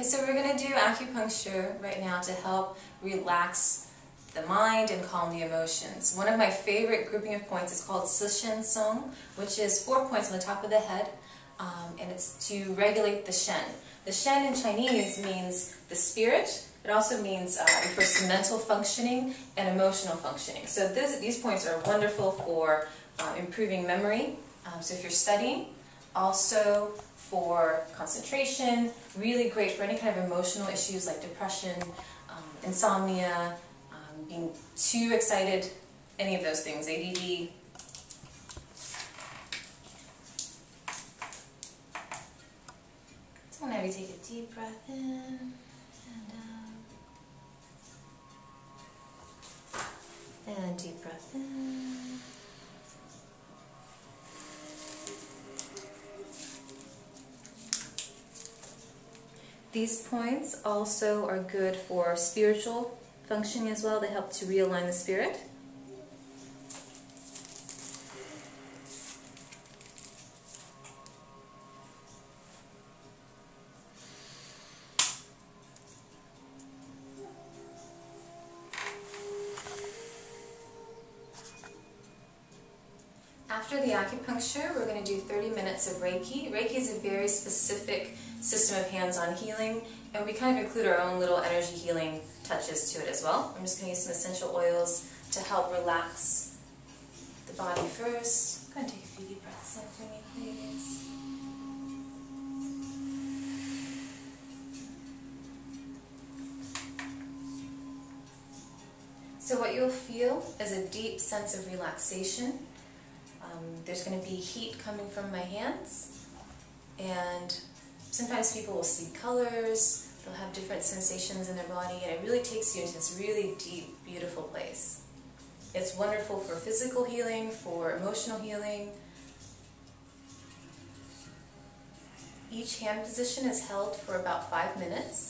Okay, so we're going to do acupuncture right now to help relax the mind and calm the emotions. One of my favorite grouping of points is called Sishen Cong, which is four points on the top of the head, um, and it's to regulate the Shen. The Shen in Chinese means the spirit. It also means uh, refers to mental functioning and emotional functioning. So this, these points are wonderful for uh, improving memory. Um, so if you're studying, also for concentration, really great for any kind of emotional issues like depression, um, insomnia, um, being too excited, any of those things, ADD. So now we take a deep breath in and out. These points also are good for spiritual functioning as well. They help to realign the spirit. After the acupuncture, we're going to do 30 minutes of Reiki. Reiki is a very specific system of hands-on healing, and we kind of include our own little energy healing touches to it as well. I'm just going to use some essential oils to help relax the body first. I'm going to take a few deep breaths in for me, please. So what you'll feel is a deep sense of relaxation um, there's going to be heat coming from my hands, and sometimes people will see colors, they'll have different sensations in their body, and it really takes you into this really deep, beautiful place. It's wonderful for physical healing, for emotional healing. Each hand position is held for about five minutes.